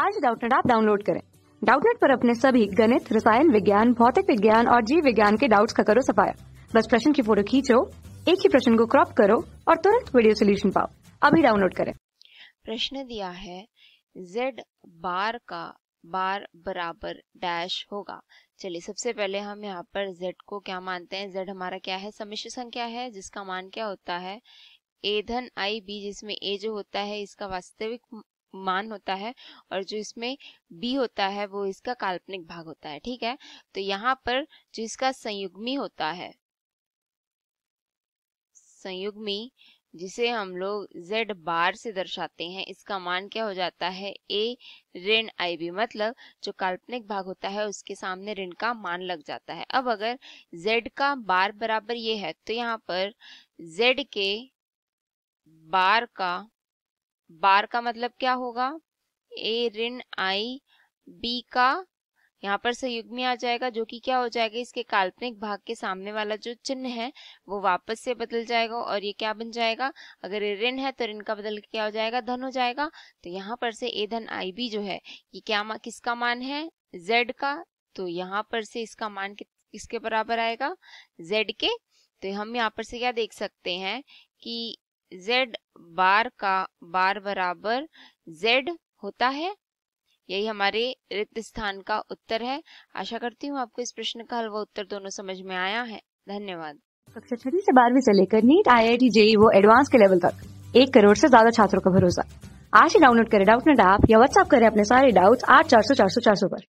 आज Doubtnut app download करें। डाउटनेट पर अपने सभी गणित, रसायन विज्ञान, भौतिक विज्ञान और जीव विज्ञान के डाउट्स का करो सफाया। बस प्रश्न की फ़ोटो खींचो, एक ही प्रश्न को क्रॉप करो और तुरंत वीडियो सोल्यूशन पाओ। अभी डाउनलोड करें। प्रश्न दिया है, z बार का बार बराबर डैश होगा। चलिए सबसे पहले हम यहाँ पर z को क्या मानते हैं? Z हमारा क्या है? समिश्र संख्या है, जिसका मान क्या होता है? ए धन आई बी जिसमें ए जो होता है, इसका वास्तविक मान होता है और जो इसमें बी होता है, वो इसका काल्पनिक भाग होता है, ठीक है? तो यहाँ पर जो इसका संयुग्मी होता है, संयुग्मी, जिसे हम लोग z बार से दर्शाते हैं, इसका मान क्या हो जाता है? A ऋण आई बी मतलब जो काल्पनिक भाग होता है, उसके सामने ऋण का मान लग जाता है। अब अगर z का बार बराबर ये है तो यहाँ पर z के बार का बार का मतलब क्या होगा? ए ऋण आई बी का यहाँ पर संयुग्मी आ जाएगा जो कि क्या हो जाएगा? इसके काल्पनिक भाग के सामने वाला जो चिन्ह है वो वापस से बदल जाएगा और ये क्या बन जाएगा? अगर ऋण है तो ऋण का बदल के क्या हो जाएगा? धन हो जाएगा। तो यहाँ पर से ए धन आई बी जो है ये क्या मा, किसका मान है? जेड का। तो यहाँ पर से इसका मान किसके बराबर आएगा? जेड के। तो हम यहाँ पर से क्या देख सकते हैं कि z बार का बार बराबर z होता है। यही हमारे रिक्त स्थान का उत्तर है। आशा करती हूँ आपको इस प्रश्न का हल व उत्तर दोनों समझ में आया है। धन्यवाद। कक्षा छठी से बारहवीं से लेकर NEET I I T JEE वो एडवांस के लेवल तक। एक करोड़ से ज़्यादा छात्रों का भरोसा। आज ही डाउनलोड करें डाउट नेट ऐप या व्हाट्सएप करें अपने सारे डाउट्स आठ चार सौ चार सौ चार सौ पर।